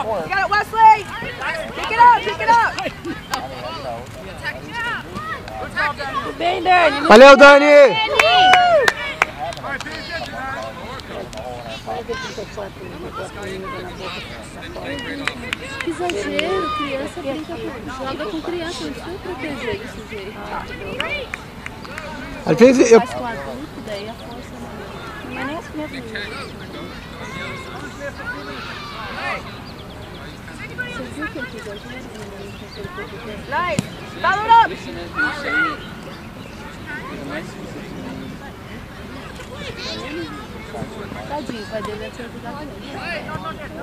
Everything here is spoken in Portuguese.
You got it, Wesley! Pick it up, pick it up! Bem, Dani. Valeu, Dani! Que exagero, criança brinca com... Joga com criança, não precisa proteger desse jeito. Às vezes eu, Faz com adulto, daí a força não... Não é nem as crianças. Dai, Paolo! Dai, fai delle certificate.